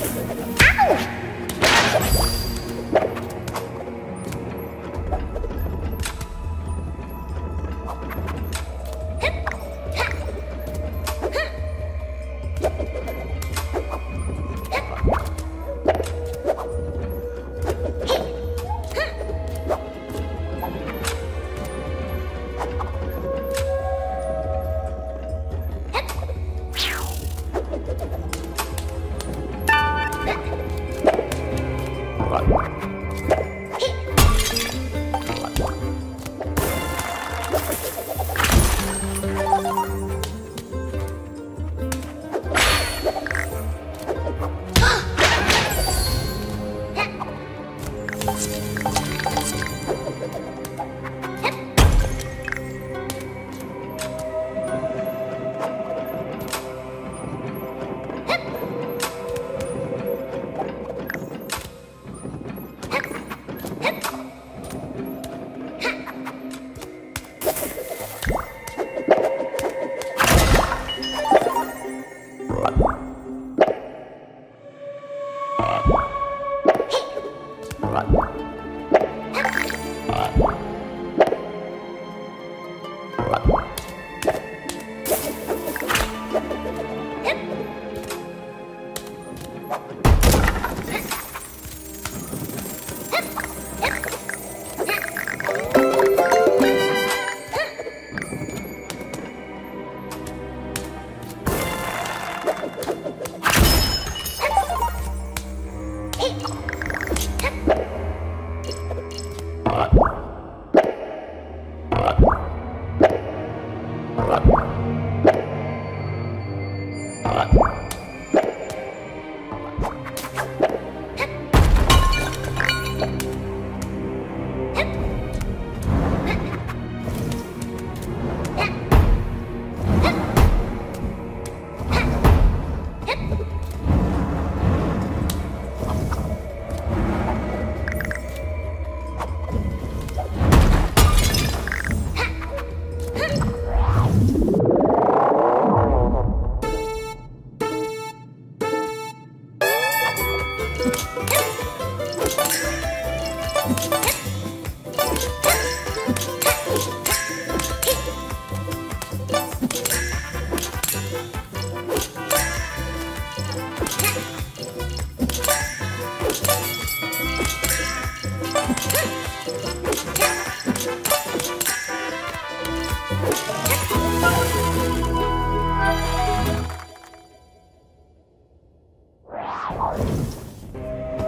Ow!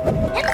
Это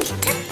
Kitty.